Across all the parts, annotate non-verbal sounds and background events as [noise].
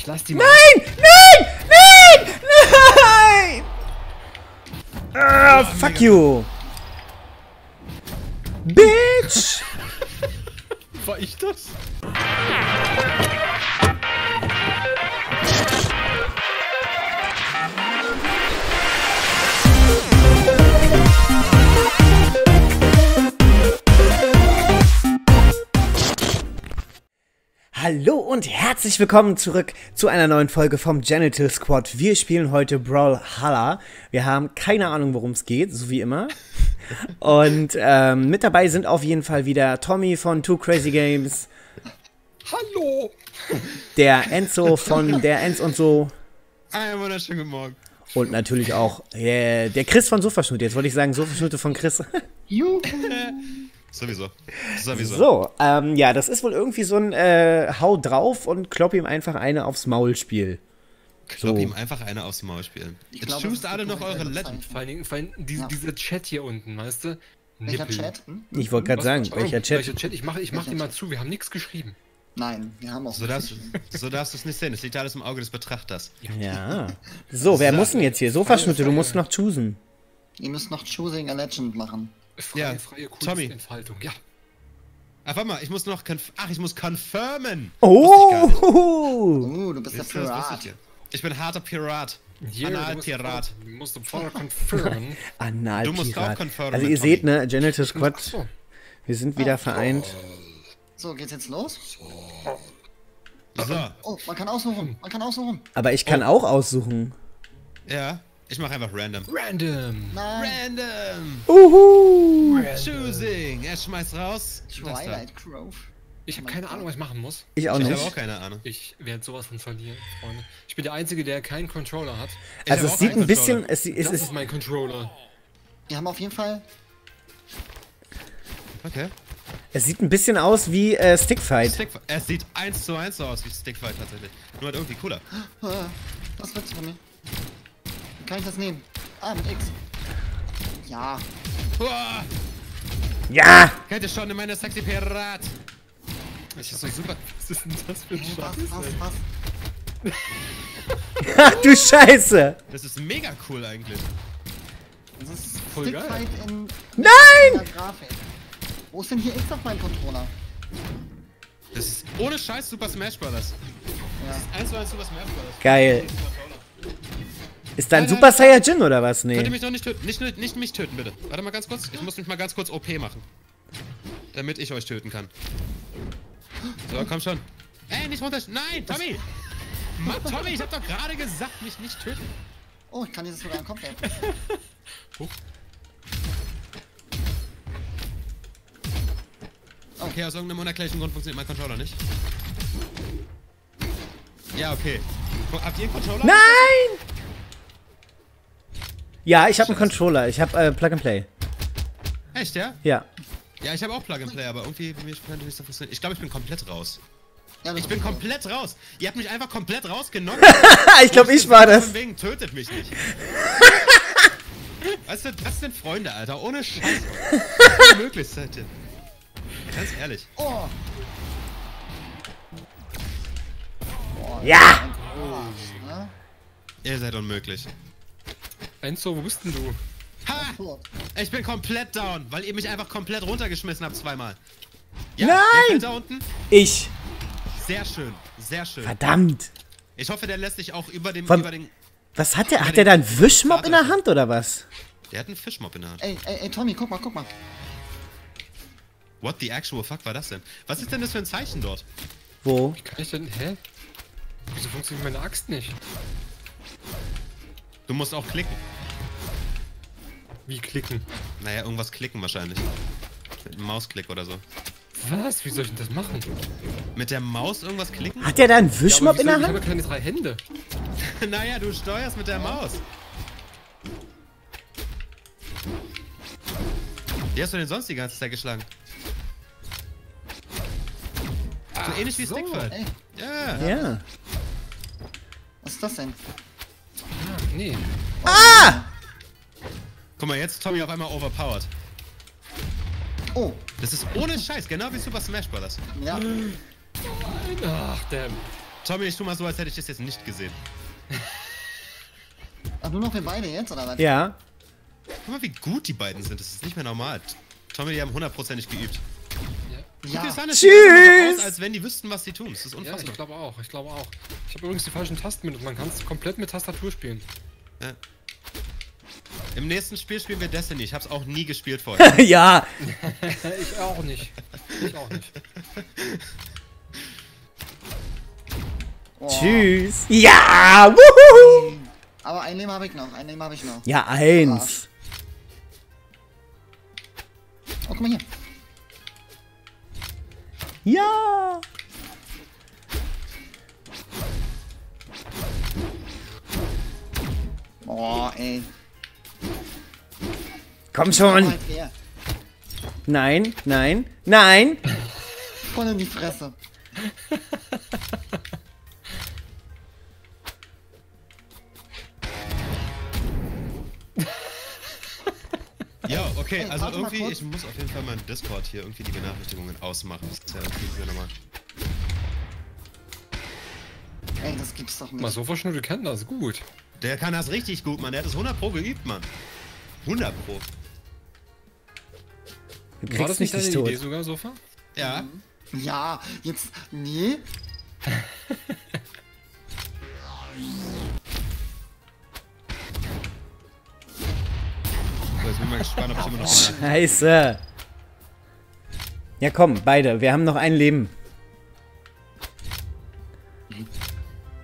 Ich lass die mal. Nein! Nein! Nein! Nein! Ah, fuck you! Bitch! [laughs] War ich das? Hallo und herzlich willkommen zurück zu einer neuen Folge vom Genital Squad. Wir spielen heute Brawlhalla. Wir haben keine Ahnung, worum es geht, so wie immer. Und ähm, mit dabei sind auf jeden Fall wieder Tommy von Two Crazy Games, Hallo! der Enzo von der Enz und so Einen wunderschönen guten Morgen. und natürlich auch äh, der Chris von Sofaschnute. Jetzt wollte ich sagen Sofaschnute von Chris. Sowieso. Sowieso. So, ähm, ja, das ist wohl irgendwie so ein äh, Hau drauf und klopp ihm einfach eine aufs Maul Spiel. Klopp So. ihm einfach eine aufs Maul spielen. Ich Jetzt das alle noch eure. Zeit. Vor allen Dingen, vor Dingen diese, Ja. dieser Chat hier unten, weißt du? Welcher Nippel. Chat? Hm? Ich wollte gerade sagen, oh, welcher Chat? Welcher Chat? Ich mach, ich mach dir mal zu, wir haben nichts geschrieben. Nein, wir haben auch So darfst, [laughs] so darfst du es nicht sehen. Es liegt alles im Auge des Betrachters. Ja. So, wer muss denn jetzt hier? Sofaschnute, du musst noch choosen. Ihr müsst noch Choosing a Legend machen. Freie, Ja, freie Tommy. Kunstentfaltung, ja. Ach, warte mal, ich muss noch conf Ach, ich muss confirmen. Oh! Uh, du bist der Pirat. ich bin harter Pirat. Du musst Analpirat. Du musst sofort confirmen. [laughs] Analpirat. Du musst auch confirmen, Also ihr Tommy. seht, ne, Genital Squad, Achso. wir sind wieder vereint. So, geht's jetzt los? So, Oh, man kann aussuchen. Man kann aussuchen. Aber ich kann auch aussuchen. ja. Ich mache einfach random. Random. Nein. Random. Uhu! Choosing. Er schmeißt raus. Twilight Grove. Ich habe keine Ahnung, was ich machen muss. Ich auch Ich habe auch nicht. keine Ahnung. Ich werde sowas von verlieren, Freunde. Ich bin der Einzige, der keinen Controller hat. Ich Also es sieht ein bisschen, es, es Das ist, ist mein Controller. Wir haben auf jeden Fall. Okay. es sieht ein bisschen aus wie äh, Stickfight. Stickfight. Es sieht eins zu eins so aus wie Stickfight tatsächlich. Nur halt irgendwie cooler. Äh, Was willst du von mir? Kann ich das nehmen? Ah, mit X. Ja. Uah, Ja! kennt ihr schon in meiner sexy Pirat? Ich ist so super. Was ist denn das für ein Was, Scheiß? was, ey? was? Ach [laughs] du Scheiße! Das ist mega cool eigentlich. Das ist Voll Stickfight in Nein! der Grafik. Wo ist denn hier X auf meinem Controller? Das ist ohne Scheiß Super Smash Bros. Ja. 1 zu 1 Super Smash Bros. Geil. Ist da ein Nein, nein, Super Saiyajin oder was? Könnt ihr Nee. mich doch nicht töten? Nicht, nicht, nicht mich töten, bitte. Warte mal ganz kurz. Ich muss mich mal ganz kurz OP machen. Damit ich euch töten kann. So, komm schon. Ey, nicht runter. Nein, Tommy! Ma Tommy, ich hab doch gerade gesagt, mich nicht töten. Oh, ich kann dieses sogar am Kopf werfen. [laughs] Okay, aus irgendeinem unerklärlichen Grund funktioniert mein Controller nicht. Ja, okay. Habt ihr einen Controller? Nein! Ja, ich habe einen Controller. Ich habe äh, Plug and Play. Echt, ja? Ja. Ja, ich habe auch Plug and Play, aber irgendwie mich nicht so funktionieren. Ich glaube, ich bin komplett raus. Ja, das Ich bin komplett raus. Ihr habt mich einfach komplett rausgenommen. [laughs] ich glaube, ich war das. Von wegen tötet mich nicht. [laughs] Was sind, was sind Freunde, Alter? Ohne Scheiß. [laughs] Unmöglich seid ihr. Ganz ehrlich. Oh! Ja! Ne? Ihr seid unmöglich. Enzo, wo bist denn du? Ha! Ich bin komplett down, weil ihr mich einfach komplett runtergeschmissen habt zweimal. Ja, Nein! Da unten? Ich. Sehr schön, sehr schön. Verdammt. Ich hoffe, der lässt sich auch über dem, Von- über den. Was hat der? Hat der da einen Wischmob in der Hand oder was? Der hat einen Fischmob in der Hand. Ey, ey, ey, Tommy, guck mal, guck mal. What the actual fuck war das denn? Was ist denn das für ein Zeichen dort? Wo? Wie kann ich denn. Hä? Wieso funktioniert meine Axt nicht? Du musst auch klicken. Wie klicken? Naja, irgendwas klicken wahrscheinlich. Mit einem Mausklick oder so. Was? Wie soll ich denn das machen? Mit der Maus irgendwas klicken? Hat der da einen Ja, aber Wischmob in der Ich habe Hand? keine drei Hände. [laughs] naja, du steuerst mit der Maus. Wie hast du denn sonst die ganze Zeit geschlagen? So ähnlich wie so. Stickfight. Ey, Ja. Ja. was ist das denn? Nee. Guck mal, jetzt ist Tommy auf einmal overpowered. Oh, Das ist ohne Scheiß, genau wie Super Smash Bros. ja. Ach, damn. Tommy, ich tu mal so, als hätte ich das jetzt nicht gesehen. Ach, nur noch wir beide jetzt, oder was? Ja. Guck mal, wie gut die beiden sind. Das ist nicht mehr normal. Tommy, die haben hundertprozentig geübt. Ja. an, es Tschüss! aus, als wenn die wüssten, was sie tun. Das ist Ja, unfassbar. ich glaube auch, ich glaube auch. Ich habe übrigens die falschen Tasten mit und man kann es komplett mit Tastatur spielen. Im nächsten Spiel spielen wir Destiny. Ich hab's auch nie gespielt vorher. [laughs] ja. [laughs] ich auch nicht. Ich auch nicht. Oh. Tschüss. Ja. Wuhu. Aber ein Leben habe ich noch, ein Leben habe ich noch. Ja, eins. Oh, guck mal hier. Ja. Oh, ey. Komm schon. Nein, nein, nein. Voll in die Fresse. [laughs] ja, okay, Hey, also mal irgendwie, ich muss auf jeden Fall meinen Discord hier irgendwie die Benachrichtigungen ausmachen. Das ist ja irgendwie nochmal. Ey, das gibt's doch Mal nicht. so verschnurrt kennt das gut. Der kann das richtig gut, Mann. Der hat das 100 Pro geübt, Mann. 100 Pro. War das nicht deine nicht Idee tot. sogar, Sofa? Ja. Ja, jetzt. Nee. [laughs] gespannt, ob ich immer noch. Scheiße. Ja, komm, beide. Wir haben noch ein Leben.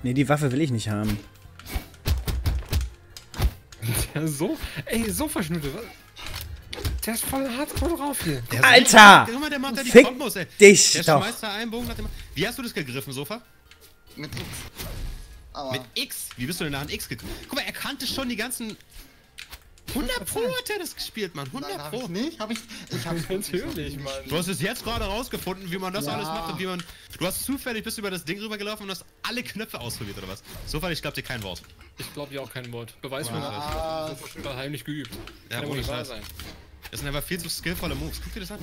Nee, die Waffe will ich nicht haben. [laughs] Ja, so? Ey, so verschnurrt. Der ist voll hardcore drauf hier. Der ist Alter! mal, der macht da die Fick Kombos, ey. dich Der doch. einen Bogen nach dem. Wie hast du das gegriffen, Sofa? Mit X. Aber. Mit X. Wie bist du denn nach einem X gekommen? Guck mal, er kannte schon die ganzen. 100 Pro hat er das gespielt, Mann. 100 Nein, hab Pro. ich nicht. Hab ich. Ich hab's Natürlich, Mann. Du hast es jetzt gerade rausgefunden, wie man das Ja. alles macht und wie man. Du hast zufällig bist über das Ding rübergelaufen und hast alle Knöpfe ausprobiert oder was? Sofa, ich glaub dir kein Wort. Ich glaube dir auch kein Wort. Beweis mir das. So verschnurrt hat heimlich geübt. Ja, Kann ja wohl ohne nicht wahr Scheiß. sein. Das sind einfach viel zu skillvolle Moves. Guck dir das an.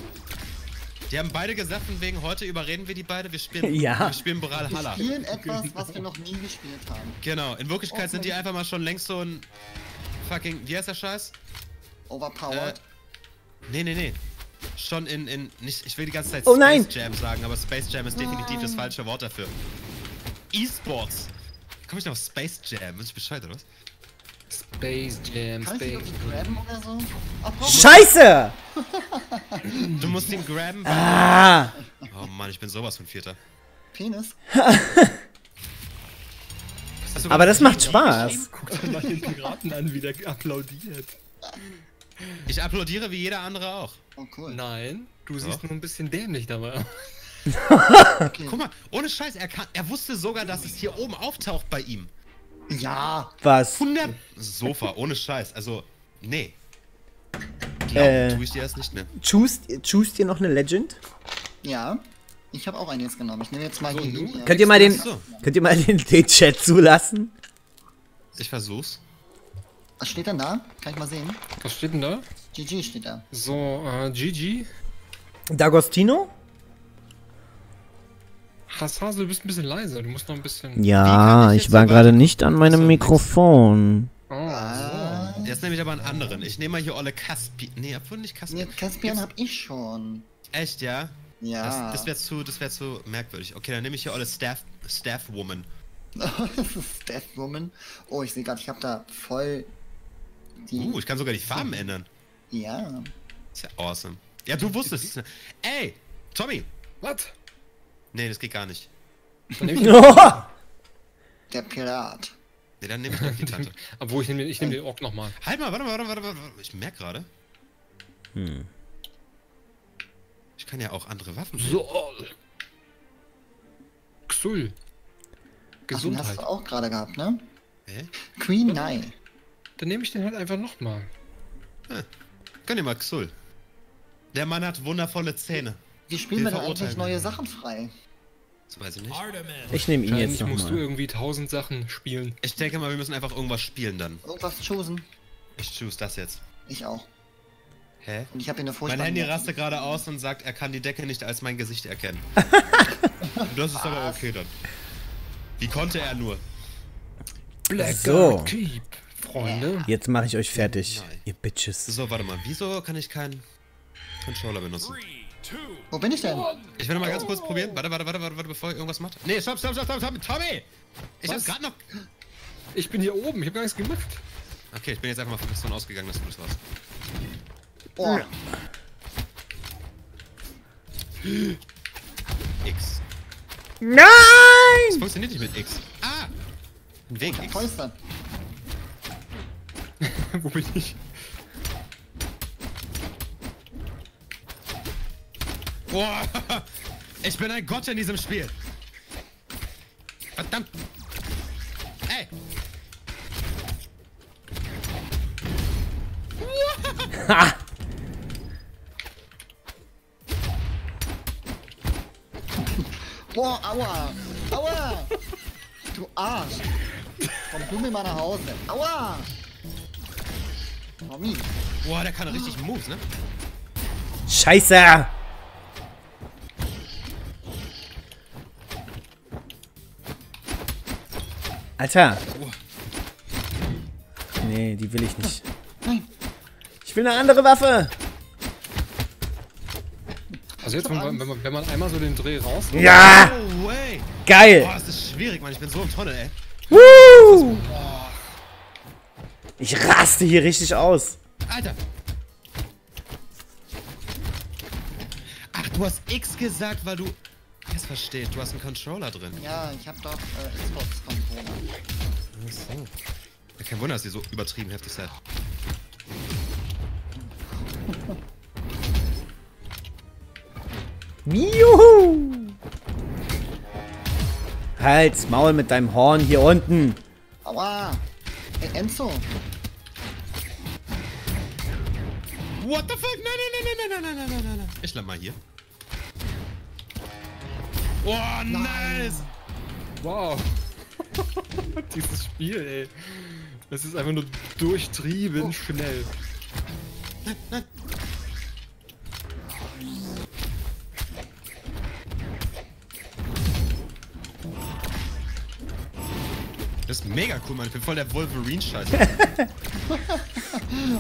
Die haben beide gesagt, von wegen heute überreden wir die beide. Wir spielen, [laughs] Ja. wir spielen Boral Wir Halla. spielen etwas, was wir noch nie gespielt haben. Genau, in Wirklichkeit Oh, sind die einfach mal schon längst so ein fucking. Wie heißt der Scheiß? Overpowered. Nee, nee, nee. Schon in, in, nicht, ich will die ganze Zeit Oh Space nein! Jam sagen, aber Space Jam ist definitiv das falsche Wort dafür. E-Sports. Komm ich noch auf Space Jam? Bin ich Bescheid, oder was? Space Jam, Kann Space grabben oder so? Ach, komm. Scheiße! Du musst ihn grabben. Ah! Oh Mann, ich bin sowas von Vierter. Penis. [laughs] Du Aber das macht? Spaß. Guck dir mal den Piraten an, wie der applaudiert. Ich applaudiere wie jeder andere auch. Oh, cool. Nein, du siehst Doch. nur ein bisschen dämlich dabei aus. Guck mal, ohne Scheiß, er, kann, er wusste sogar, dass es hier oben auftaucht bei ihm. Ja. Was? 100... Sofa, ohne Scheiß, also, nee. Glauben Äh. tue ich dir das nicht mehr. Choose, choose dir noch eine Legend? Ja. Ich habe auch einen jetzt genommen. Ich nehme jetzt mal So, nu? hier. Könnt ihr mal den, so. könnt ihr mal den, den Chat zulassen? Ich versuch's. Was steht denn da? Kann ich mal sehen? Was steht denn da? GG steht da. So, äh, GG. D'Agostino? Hassase, du bist ein bisschen leiser. Du musst noch ein bisschen. Ja, ich ich war gerade nicht an meinem So, Mikrofon. Oh, Ah. Jetzt nehme ich aber einen anderen. Ich nehme mal hier Olle Caspi. Nee, obwohl nicht Nee, Caspian. Caspian hab ich schon. Echt, ja? Ja. Das, das wäre zu, das wär zu merkwürdig. Okay, dann nehme ich hier Olle Staff, Staff Woman. [laughs] das ist Deathwoman. Oh, ich sehe gerade, ich habe da voll die. Uh, ich kann sogar die Farben ändern. Ja. Ist ja awesome. Ja, du wusstest es. Ey, Tommy. was? Nee, das geht gar nicht. Dann nehm [laughs] ich Der Pirat. Nee, dann nehme ich doch die Tante. [laughs] Obwohl, ich nehme ich nehm den Ork nochmal. Halt mal, warte mal, warte mal, warte mal. Ich merke gerade. Hm. Ich kann ja auch andere Waffen. So. Xul. Ach, den hast Gesundheit. du auch gerade gehabt, ne? Hä? Queen Nye. Dann nehme ich den halt einfach nochmal. Gönn dir mal Xul. Der Mann hat wundervolle Zähne. Wie spielen Wir verurteilen eigentlich neue. Sachen frei? Das weiß ich nicht. ich nehme ihn jetzt Wahrscheinlich musst du nochmal. irgendwie tausend Sachen spielen. Ich denke mal, wir müssen einfach irgendwas spielen dann. Irgendwas chosen? Ich choose das jetzt. Ich auch. Hä? Und ich habe hier eine Mein. Handy rastet gerade aus und sagt, er kann die Decke nicht als mein Gesicht erkennen. [laughs] das ist aber okay dann. Wie konnte er nur? Blackguard So. Keep, Freunde. Jetzt mache ich euch fertig, Nein. ihr Bitches. So, warte mal. Wieso kann ich keinen Controller benutzen? Wo bin ich denn? Ich will noch mal ganz kurz probieren. Warte, warte, warte, warte, warte, bevor ihr irgendwas macht. Nee, stopp, stopp, stopp, stopp, stopp. Tommy! Ich Was? hab's gerade noch. Ich bin hier oben, ich habe gar nichts gemacht. Okay, ich bin jetzt einfach mal davon ausgegangen, dass du das warst. Oh, X. Nein! Das funktioniert nicht mit X. Ah! Wegen X. [laughs] Wo bin ich? Boah! Ich bin ein Gott in diesem Spiel. Verdammt! Ey! Ha! [laughs] [laughs] aua. Aua. Du Arsch. Komm du mir mal nach Hause. Aua. Tommy. Boah, der kann richtig Moves, ne? Scheiße! Alter. Nee, die will ich nicht. Nein. Ich will eine andere Waffe. Also jetzt, wenn man, wenn man, wenn man einmal so den Dreh raus... Ja! No way! Geil! Boah, das ist schwierig, Mann. Ich bin so im Tunnel, ey. Woo! Ich raste hier richtig aus. Alter! Ach, du hast X gesagt, weil du... Jetzt versteht, du hast einen Controller drin. Ja, ich hab doch äh, Xbox-Controller. Ach so. Ja, kein Wunder, dass die so übertrieben heftig seid. [laughs] Juhu! Halt's Maul mit deinem Horn hier unten. Aua. Ey, Enzo. What the fuck? Nein, nein, nein, nein, nein, nein, nein, nein, nein, nein. Ich bleib mal hier. Oh, nice! Wow. [laughs] Dieses Spiel, ey. Das ist einfach nur durchtrieben schnell. Das ist mega cool, Mann. Ich bin voll der Wolverine-Scheiß. [laughs]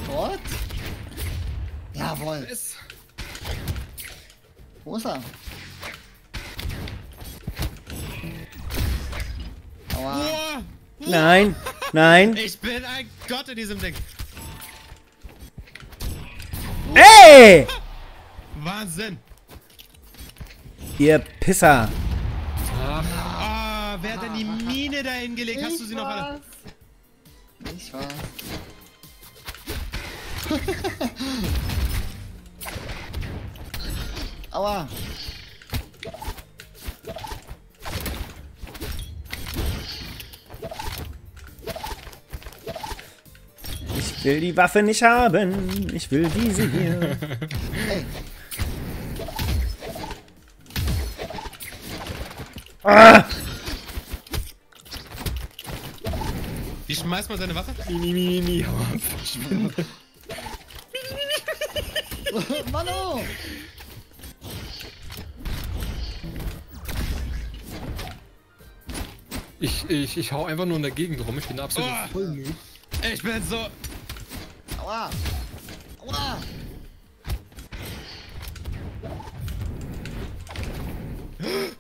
What? Jawohl. Wo ist er? Aua. Boah! Nein, nein. [laughs] Ich bin ein Gott in diesem Ding. Ey! Wahnsinn! Ihr Pisser. Hat denn die Mine da hingelegt? Hast du sie noch alle? Ich weiß. [laughs] Aua. Ich will die Waffe nicht haben. Ich will diese hier. Ey, [laughs] Ah! Man seine Waffe? Mini, mini, mini. Manu! Ich, ich, ich hau einfach nur in der Gegend rum. Ich bin absolut Oh. voll. Ich bin so. Aua! Aua!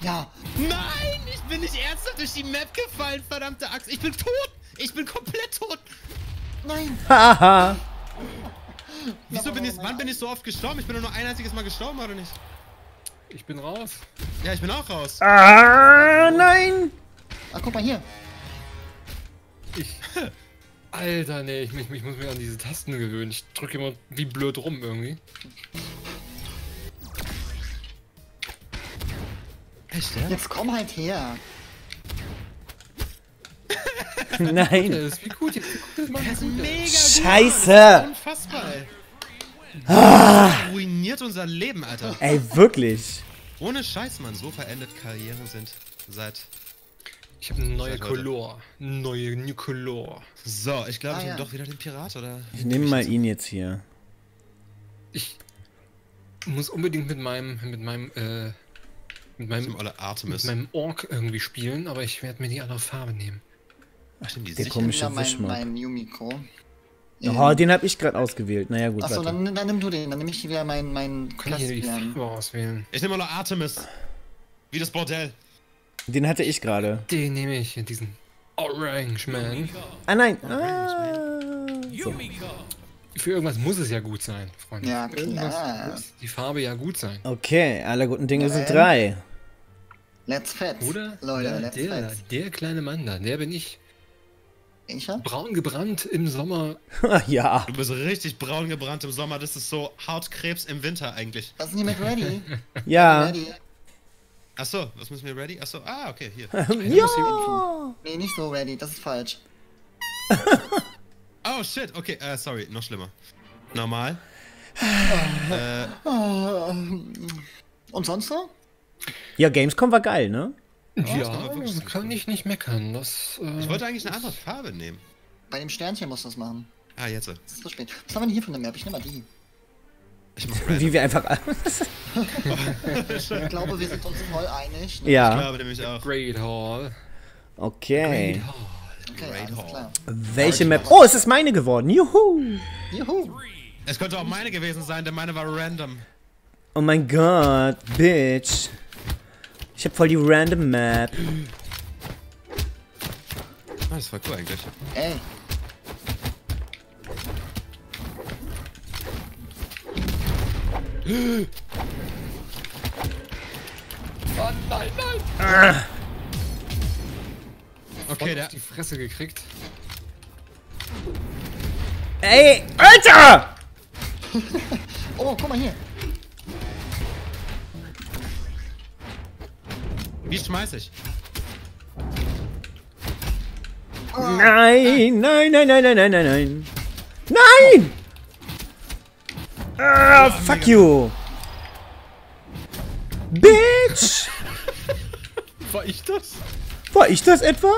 Ja, Nein! Ich bin nicht ernsthaft durch die Map gefallen, verdammte Axt. Ich bin tot! Ich bin komplett tot! nein! [laughs] Haha. Wieso bin ich. Wann bin ich so oft gestorben? Ich bin nur ein einziges Mal gestorben, oder nicht? Ich bin raus. Ja, ich bin auch raus. Ah, nein. Ah, guck mal hier. Ich. Alter, nee, ich, ich, ich muss mich an diese Tasten gewöhnen. Ich drücke immer wie blöd rum irgendwie. Echt, ja? Jetzt komm halt her. [laughs] Nein. Das ist wie gut. Jetzt, das macht Das ist gut. mega Scheiße. gut. Unfassbar, ey. Ah. Das ruiniert unser Leben, Alter. Ey, wirklich. Ohne Scheiß, Mann. So verendet Karrieren sind seit. Ich habe eine neue. Color. Neue New Color. So, ich glaube, Ah, ich nehme ja. doch wieder den Pirat, oder? Ich nehme mal ihn jetzt hier. Ich muss unbedingt mit meinem, mit meinem, äh, mit meinem, mit meinem Ork irgendwie spielen, aber ich werde mir die andere Farbe nehmen. Ach, stimmt, die Der komische mein, mein Yumiko. Oh, den habe ich gerade ausgewählt. Naja, gut, Achso, dann, dann nimm du den, dann nehme ich wieder meinen mein. Farbe auswählen? Ich nehme alle Artemis. Wie das Bordell. Den hatte ich gerade. Den nehme ich, diesen Orange Man. Ah, nein. Ah, so. Für irgendwas muss es ja gut sein, Freunde. Ja, Für irgendwas klar. muss die Farbe ja gut sein. Okay, alle guten Dinge sind drei. Let's fetz. Oder? Leute, ja, let's der, fetz. der kleine Mann da, der bin ich. Ich hab? Braun gebrannt im Sommer. [laughs] ja. Du bist richtig braun gebrannt im Sommer. Das ist so Hautkrebs im Winter eigentlich. Was ist denn hier mit Ready? [laughs] Ja. Ready? Achso, was müssen wir ready? Achso, ah, okay, hier. [laughs] Ja. Nee, nicht so ready, das ist falsch. Oh shit, okay, äh, sorry, noch schlimmer. Normal. äh, Und sonst so? Ja, Gamescom war geil, ne? Das Ja, wirklich das kann ich nicht meckern. Das, äh, ich wollte eigentlich eine andere Farbe nehmen. Bei dem Sternchen musst du das machen. Ah, jetzt. Es ist zu spät. Was haben wir denn hier für eine Map? Ich nehme mal die. Ich mach. Wie wir einfach. [laughs] Ich glaube, wir sind uns voll einig. ne? Ich ja. glaube nämlich auch. Great Hall. Okay. Great Hall. Okay, Great alles Hall. klar. Welche Map? Oh, es ist meine geworden. Juhu. Juhu. Es könnte auch meine gewesen sein, denn meine war random. Oh mein Gott, Bitch. Ich hab voll die random Map. Ah, das war cool eigentlich. Ey. Oh nein, nein! Okay, Voll der. auf die Fresse gekriegt. Ey, Alter! [laughs] Oh, guck mal hier. Wie schmeiß ich? Nein, nein, nein, nein, nein, nein, nein, nein. Nein! Ah, fuck you. Bitch! [laughs] War ich das? War ich das etwa?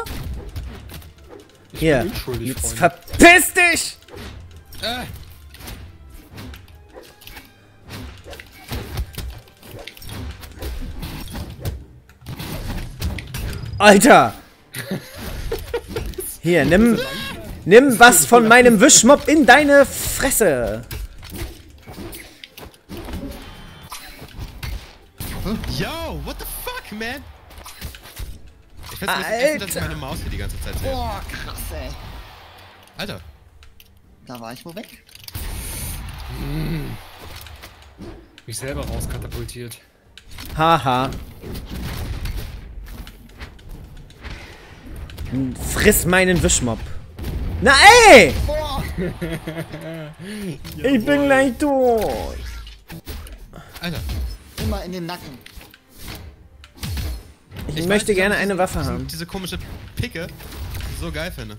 Hier, unschuldig, jetzt Freunde. verpiss dich! Äh, Alter! Hier, nimm, nimm was von meinem Wischmopp in deine Fresse. yo, what the fuck, man? Ich find's ein bisschen ätzend, dass meine Maus hier die ganze Zeit sehe. Boah, krass, ey. Alter. Da war ich wo weg. Mich selber rauskatapultiert. Haha. Friss meinen Wischmopp. Na ey! [laughs] Ich bin gleich tot. Alter. Immer in den Nacken. Ich, Ich möchte weiß, gerne eine Waffe diesen- haben. Diese komische Picke so geil finde.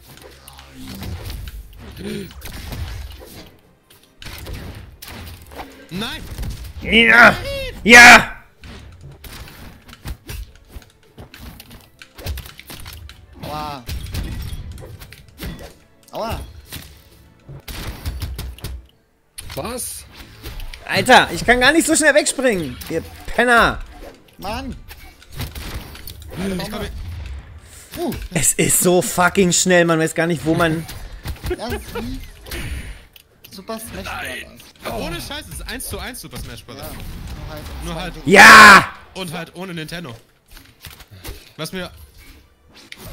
Nein! Ja! Ja! Alter, ich kann gar nicht so schnell wegspringen. Ihr Penner. Mann. Uh, Es ist so fucking schnell, man weiß gar nicht, wo man. wie Super Smash Brothers. Ohne Scheiß, es ist 1 zu 1 Super Smash Bros. Ja, nur halt. Halt. Ja! Und halt ohne Nintendo. Was mir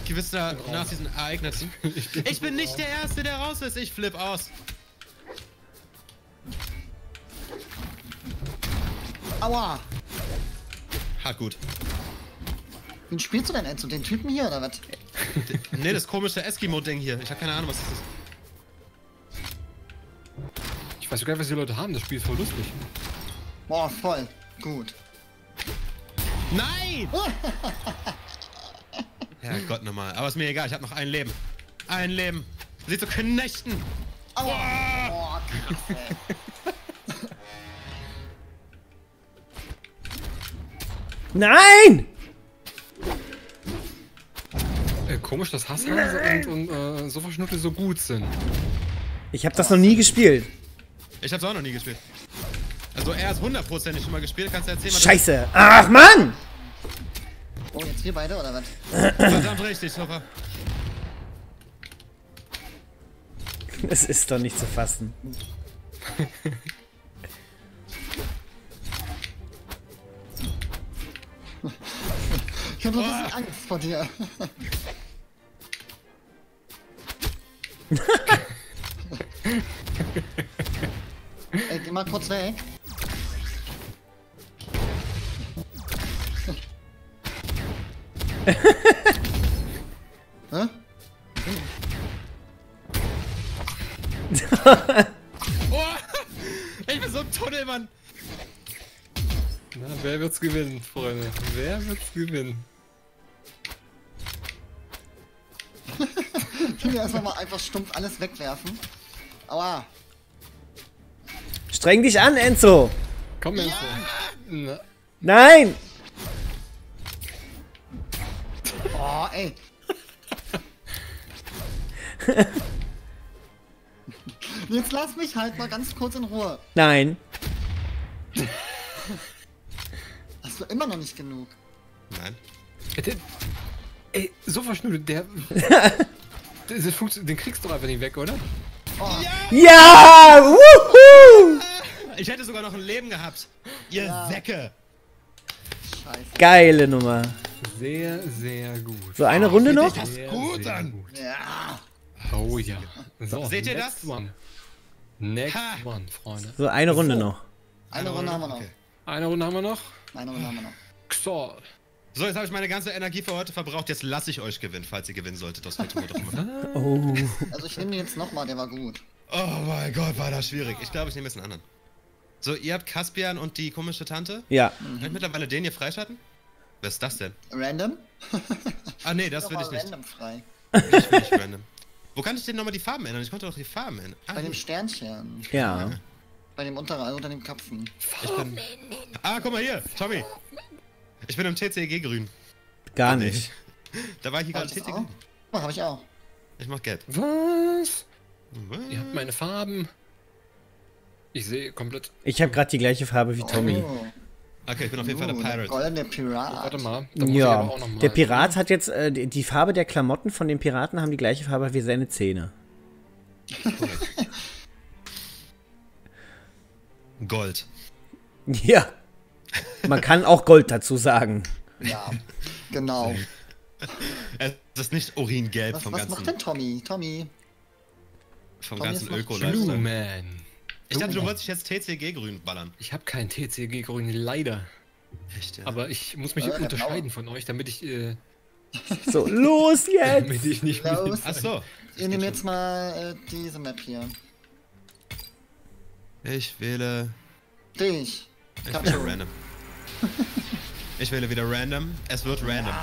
gewisser nach diesen Ereignissen. [laughs] Ich bin nicht der Erste, der raus ist. Ich flipp aus. Aua. Hat gut. Wen spielst du denn, Enzo? Den Typen hier oder was? Ne, das komische Eskimo-Ding hier. Ich habe keine Ahnung, was das ist. Ich weiß gar nicht, was die Leute haben. Das Spiel ist voll lustig. Boah, voll. Gut. Nein! [laughs] Ja, Gott nochmal. Aber ist mir egal, ich habe noch ein Leben. Ein Leben. Sie zu knechten. Aua. Boah, krass, ey. Nein! Äh, komisch, dass Hasshase und, und äh, so Verschnuttel so gut sind. Ich habe das noch nie gespielt. Ich hab's auch noch nie gespielt. Also er ist hundertprozentig schon mal gespielt. Kannst du erzählen, was Scheiße. Ach, Mann! Oh, jetzt wir beide, oder was? Verdammt richtig, super. Es ist doch nicht zu fassen. [laughs] Ich hab so ein bisschen Angst vor dir. [laughs] Ey, geh mal kurz weg. Hä? Oh, ich bin so ein Tunnelmann. Na, wer wird's gewinnen, Freunde? Wer wird's gewinnen? Ich will erstmal mal einfach stumpf alles wegwerfen. Aua. Streng dich an, Enzo! Komm, Enzo. Na, Nein! Oh, ey. [laughs] Jetzt lass mich halt mal ganz kurz in Ruhe. Nein. Hast du immer noch nicht genug? Nein. Ey, so verschnudelt, der. [laughs] Den kriegst du doch einfach nicht weg, oder? Ja! Wuhu! Ich hätte sogar noch ein Leben gehabt. Ihr Ja. Säcke. Scheiße. Geile Nummer. Sehr, sehr gut. So, eine Runde noch? Das Sehr, gut sehr an. gut. Ja. Oh ja. So, Seht ihr next das? One. Next Ha. one, Freunde. So, eine Runde noch. Eine Runde haben wir noch. Okay. Eine Runde haben wir noch. Eine Runde haben wir noch. Xol. So, jetzt habe ich meine ganze Energie für heute verbraucht. Jetzt lasse ich euch gewinnen, falls ihr gewinnen solltet. Auch immer. [laughs] Oh. Also ich nehme den jetzt nochmal, der war gut. Oh mein Gott, war das schwierig. Ich glaube, ich nehme jetzt einen anderen. So, ihr habt Caspian und die komische Tante. Ja. Kann ich mittlerweile den hier freischalten? Wer ist das denn? Random? Ah, nee, das will Doch ich nicht. random frei. Ich will nicht random. Wo kann ich denn nochmal die Farben ändern? Ich konnte doch die Farben ändern. Ah, Bei dem. Sternchen. Ja. Bei dem unteren, unter dem Kapfen. ich bin... Ah, guck mal hier, Tommy. Ich bin im TCG grün. Gar nicht. [laughs] Da war ich hier gerade TCG. Oh, hab ich auch. Ich mach gelb. Was? Ihr habt meine Farben. Ich sehe komplett. Ich habe gerade die gleiche Farbe wie Tommy. Oh, Okay, ich bin auf jeden Fall der oh, der Pirate. goldene Pirat. Warte mal. Da muss ich aber Ja. auch noch mal- Der Pirat hat jetzt, äh, die die Farbe der Klamotten von den Piraten haben die gleiche Farbe wie seine Zähne. Gold. [laughs] Ja. Man kann auch Gold dazu sagen. Ja, genau. Es ist nicht Uringelb Was, vom was ganzen, macht denn Tommy? Tommy. vom Tommy ganzen öko Blue Man. Ich dachte, du wolltest dich jetzt TCG grün ballern. Ich habe kein TCG grün, leider. Echt, ja. Aber ich muss mich Äh, unterscheiden von euch, damit ich, äh, So, los jetzt! [laughs] damit ich nicht Los. Ach so. Ich nehme jetzt mal äh, diese Map hier. Ich wähle... Dich. Ich wähle random. Ich wähle wieder random. Es wird random.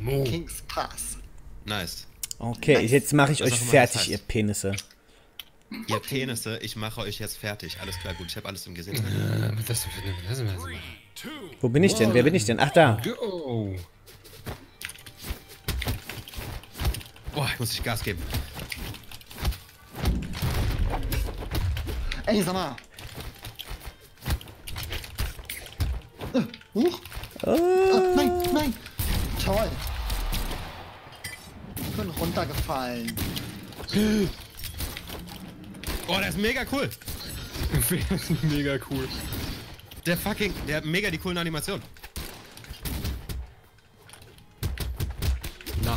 Mo. Kings Pass. Nice. Okay, jetzt mache ich Was euch fertig, das heißt. ihr Penisse. Ihr Penisse, ich mache euch jetzt fertig. Alles klar, gut. Ich habe alles im Gesicht. Äh, das, das, das, das, Wo bin ich denn? Wer bin ich denn? Ach, da. Go. Boah, ich muss ich Gas geben. Ey, sag mal. Huch. Ah, nein, nein. Toll. Ich bin runtergefallen. Oh, der ist mega cool. [laughs] Mega cool. Der fucking, der hat mega die coolen Animationen.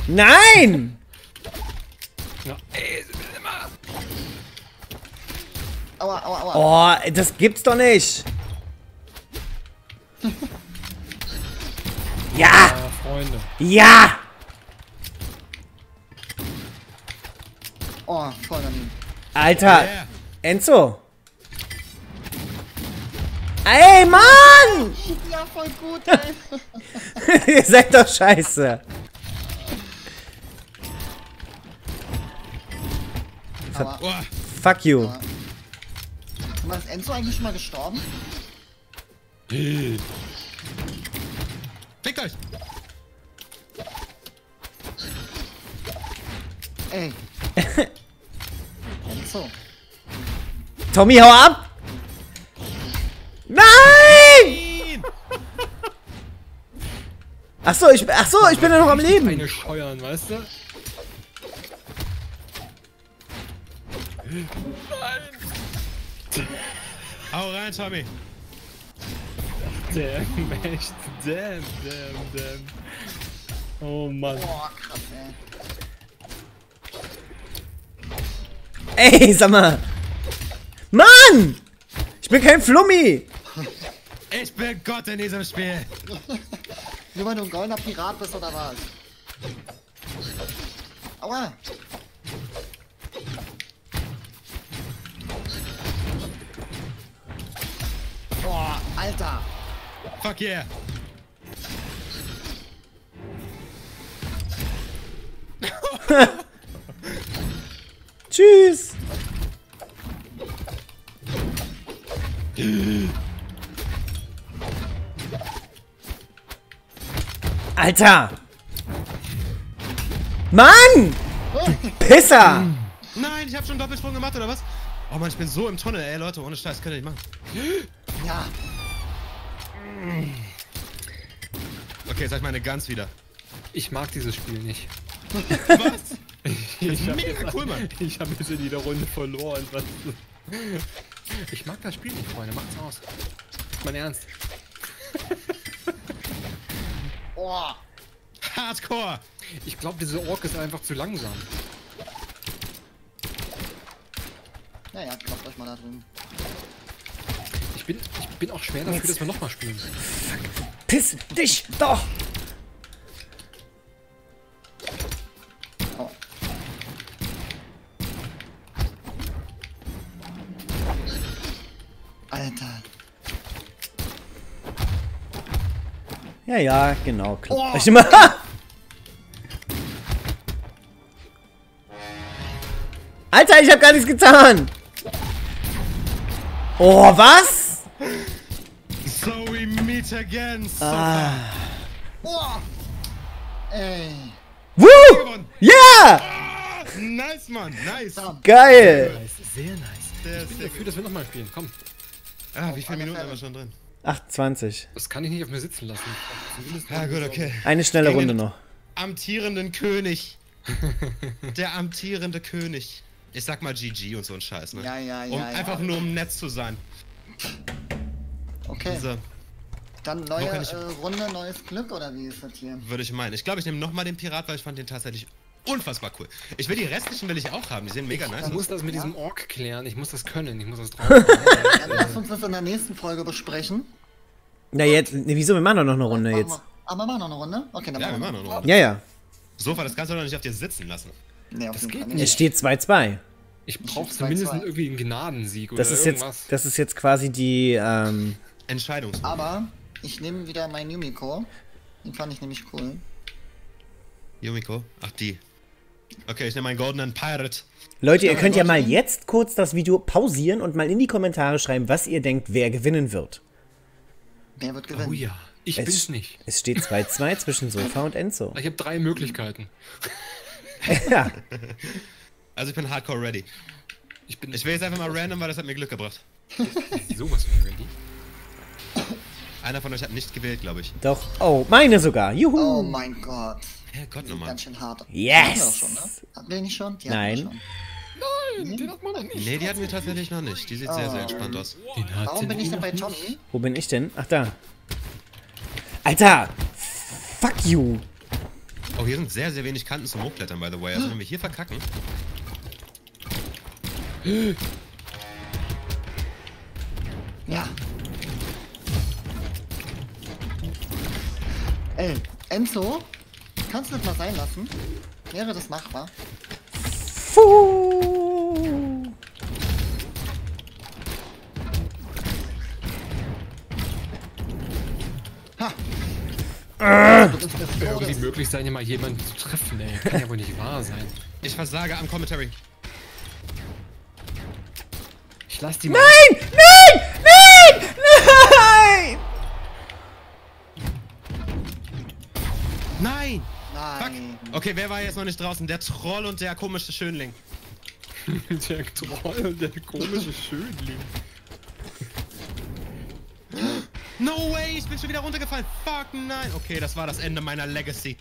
Nein! Ja, ey, immer. Aua, aua, aua. Oh, das gibt's doch nicht! Freunde. Ja! Oh, voll daneben. Alter, Yeah. Enzo! Ey, Mann! Ja, voll gut, ey. [laughs] Ihr seid doch scheiße. Aua. Boah. Fuck you. Aber ist Enzo eigentlich schon mal gestorben? Fickt euch. Ey. [laughs] Enzo. Tommy, hau ab! Nein! Ihn. Ach so, ich, ach so, ich bin ja noch am Leben. Eine scheuern, weißt du? Hau rein, Tommy. Damn, echt. Damn, damn, damn. Oh Mann. Boah, krass, ey. Ey, sag mal. Mann! Ich bin kein Flummi. Ich bin Gott in diesem Spiel. Nur weil du ein goldener Pirat bist oder was? Aua! Boah, Alter! Fuck yeah. [laughs] Tschüss. Alter! Mann! Pisser! Nein, ich habe schon Doppelsprung gemacht, oder was? Oh Mann, ich bin so im Tunnel, ey, Leute, ohne Scheiß, könnt ihr nicht machen. Ja, Okay, jetzt hab ich meine Guns wieder. Ich mag dieses Spiel nicht. Was? [laughs] Ich hab Mega jetzt- cool, Mann. Ich habe jetzt in jeder Runde verloren. Was? Ich mag das Spiel nicht, Freunde. Macht's aus. Mein Ernst. Boah! Hardcore. Ich glaube, diese Ork ist einfach zu langsam. Naja, klopft euch mal da drüben. Ich bin, ich bin auch schwer dafür, Jetzt. dass wir nochmal spielen. Piss dich doch! Ja, ja, genau. Klappt euch immer. [laughs] Alter, ich hab gar nichts getan! Oh, was? So we meet again. So Ah. Woo! Ja! Ah, nice, Mann. Nice. Geil! Sehr nice. Sehr, Ich bin sehr dafür, dass wir nochmal spielen. Komm, Ah, wie viele Minuten haben wir schon drin? 28. das kann ich nicht auf mir sitzen lassen. Zumindest Ja, gut, okay. Eine schnelle Runde noch. Amtierenden König. Der amtierende König. Ich sag mal GG und so ein Scheiß, ne? Ja, ja, ja, Um ja. einfach nur um nett zu sein. Okay, So, dann neue ich- äh, Runde, neues Glück oder wie ist das hier? würde ich meinen. Ich glaube, ich nehme nochmal den Pirat, weil ich fand den tatsächlich unfassbar cool. Ich will die restlichen will ich auch haben. Die sehen mega nice Ich muss aus. das mit diesem Ork klären. Ich muss das können. Ich muss das [laughs] drauf. Dann lass uns das in der nächsten Folge besprechen. Na jetzt, ne, wieso? Wir machen doch noch eine Runde Machen jetzt. wir- Ah, wir machen noch eine Runde? Okay, dann Ja, wir machen noch eine Runde. Ja, ja. Sofa, das kannst du doch nicht auf dir sitzen lassen. Nee, auf jeden geht Fall Es nicht. steht 2-2. Ich brauche zumindest zwei. irgendwie einen Gnadensieg oder Das ist jetzt, das ist jetzt quasi die, ähm, Entscheidungs. Aber ich nehme wieder mein Yumiko. Den fand ich nämlich cool. Yumiko? Ach, die. Okay, ich nehme meinen goldenen Pirate. Leute, ihr könnt ja mal jetzt kurz das Video pausieren und mal in die Kommentare schreiben, was ihr denkt, wer gewinnen wird. Wer wird gewinnen? Oh ja, ich Es- bin's nicht. Es steht 2-2 [laughs] zwischen Sofa und Enzo. Ich habe drei Möglichkeiten. [laughs] [laughs] Ja, Also ich bin hardcore ready. Ich bin Ich will jetzt einfach mal random, weil das hat mir Glück gebracht. sowas von ready. Einer von euch hat nicht gewählt, glaube ich. doch. Oh, meine sogar. Oh Juhu. mein Gott. Hä, Gott nochmal. Ganz schön hart. Yes! Hatten wir schon, ne? Hatten wir nicht schon? Die Nein. schon. Nein, den hat man noch nicht. Nee, die hatten wir tatsächlich noch nicht. Die sieht sehr, sehr Oh. entspannt aus. Den hat Warum bin ich denn bei Tommy? Wo bin ich denn? Ach, da. Alter! Fuck you! Oh, hier sind sehr, sehr wenig Kanten zum Hochklettern, by the way. Also wenn wir hier verkacken. Ja. Ey, Enzo, kannst du das mal sein lassen? Wäre das machbar? Fuh. Ha! Irgendwie Todes. möglich sein, hier mal jemanden zu treffen, ey. Kann ja wohl nicht wahr sein. Ich versage am Commentary. Ich lass die mal. Nein! Nein! Nein! Nein! Nein! Fuck! Okay, wer war jetzt noch nicht draußen? Der Troll und der komische Schönling. [laughs] Der Troll, der komische Schönling. No way, ich bin schon wieder runtergefallen. Fuck, nein. Okay, das war das Ende meiner Legacy.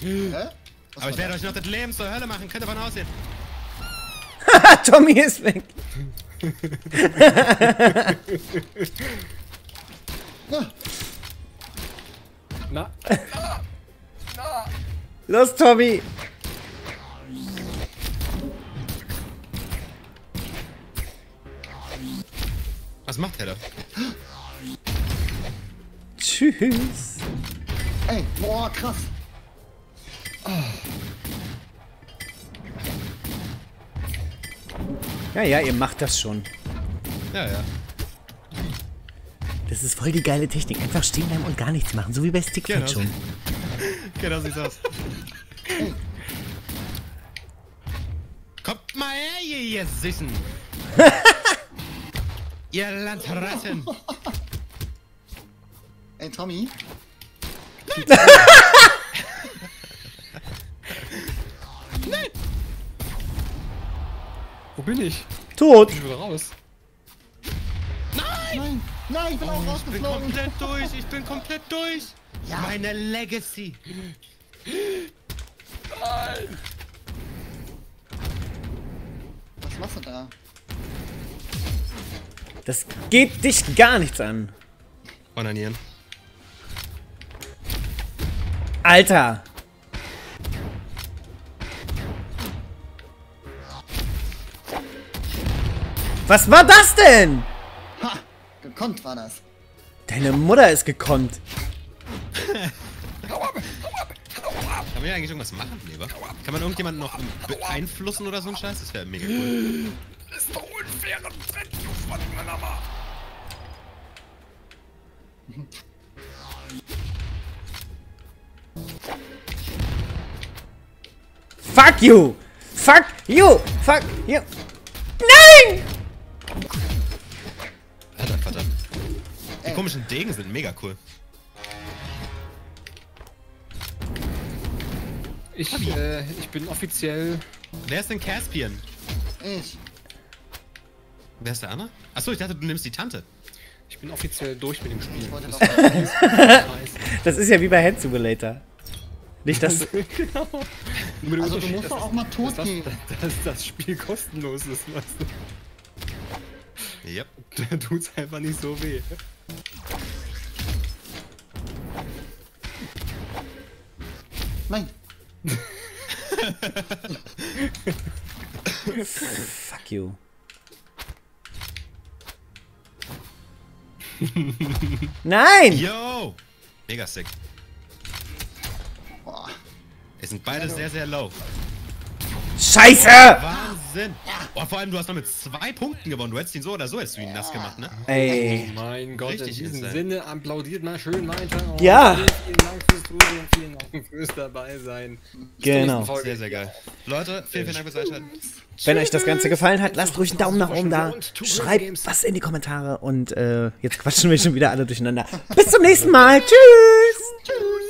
Hä? Was Aber ich werde euch noch das Leben zur Hölle machen. Könnt ihr davon aussehen. [laughs] Tommy ist weg. [laughs] das? Na, Los, Tommy. Was macht er da? Tschüss. Ey, boah, krass. Ja, ja, ihr macht das schon. Ja, ja. Das ist voll die geile Technik. Einfach stehen bleiben und gar nichts machen. So wie bei Stickfight Genau. schon. [laughs] Genau sieht's aus. Kommt mal her, ihr, ihr Süßen. [laughs] ihr Landratten. Ey, Tommy. wo bin ich? Tot. Ich bin wieder raus. Nein, nein, ich bin auch Ich bin rausgeflogen. komplett durch. Ich bin komplett durch. Meine Legacy. Was machst du da? Das geht dich gar nichts an. Onanieren. Alter. Was war das denn? Gekonnt war das. Deine Mutter ist gekonnt. Kann man ja eigentlich irgendwas machen, lieber? Kann man irgendjemanden noch beeinflussen oder so ein Scheiß? Das wäre mega cool. Das ist doch unfairer Dreck, du von. Fuck you. Fuck you. Fuck you. Die komischen Degen sind mega cool. Ich, äh, ich bin offiziell. Wer ist denn Caspian? Ich. Wer ist der Anna? Achso, ich dachte, du nimmst die Tante. Ich bin offiziell durch mit dem Spiel. [laughs] [laughs] Das ist Das ist ja wie bei Head Simulator. Nicht [laughs] das. genau. Also du musst dass doch auch mal dass tot das, gehen. dass das Spiel kostenlos ist, weißt Yep. du. Da tut's einfach nicht so weh. Nein. Fuck you. Nein! Yo! Mega sick. Es sind beide sehr, sehr low. Scheiße! Wahnsinn! Oh, vor allem, du hast noch mit zwei Punkten gewonnen. Du hättest ihn so oder so hättest du ihn nass gemacht, ne? Ey. Mein Gott, Richtig in diesem insane. Sinne applaudiert mal schön weiter. Und Ja. Vielen, Dank fürs Zuhören, vielen Dank fürs dabei sein. Genau. Sehr, sehr geil. Leute, vielen, vielen Dank fürs Einschalten. Wenn euch das Ganze gefallen hat, lasst ruhig einen Daumen nach oben da. Schreibt was in die Kommentare und äh, jetzt quatschen wir schon wieder alle durcheinander. Bis zum nächsten Mal. Tschüss! Tschüss.